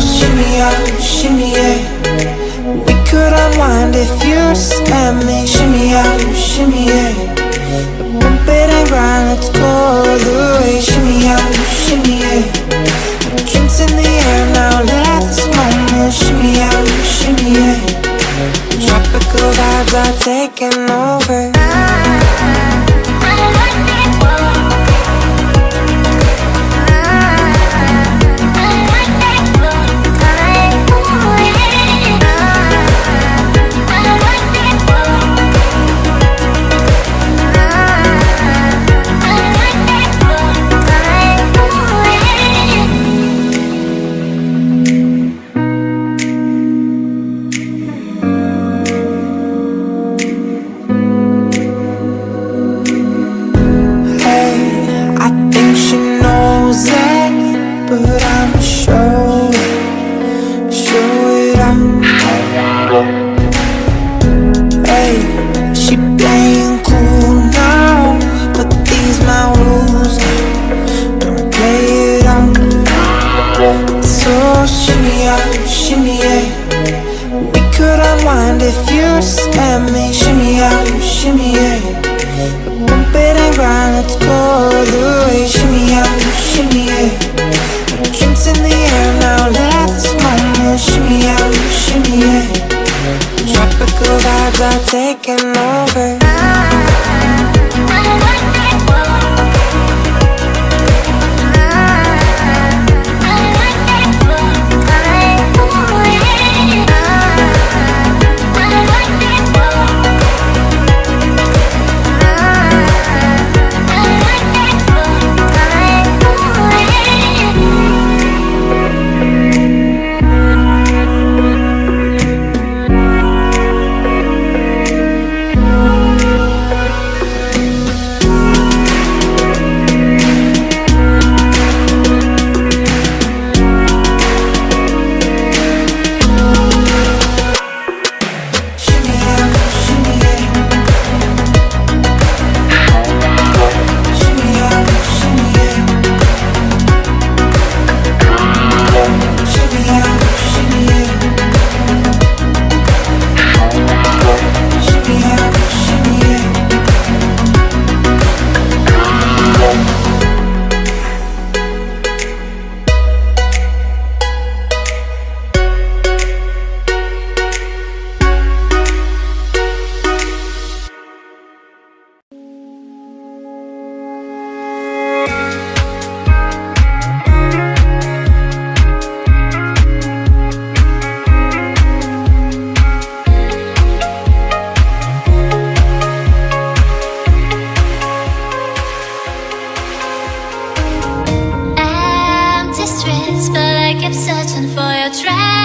shimmy up, shimmy yeah. We could unwind if you stand me. Shimmy up, shimmy yeah. Bump it and grind, let's go all the way. Shimmy up, shimmy yeah. Drinks in the air, now let's moment Shimmy up, shimmy yeah. Tropical vibes are taking unwind if you stand me. Shimmy out, shimmy yeah. Bump it and grind, let's go the way Shimmy out, shimmy yeah Drinks in the air now, let this moment Shimmy out, shimmy yeah Tropical vibes are taking over Searching for your trace.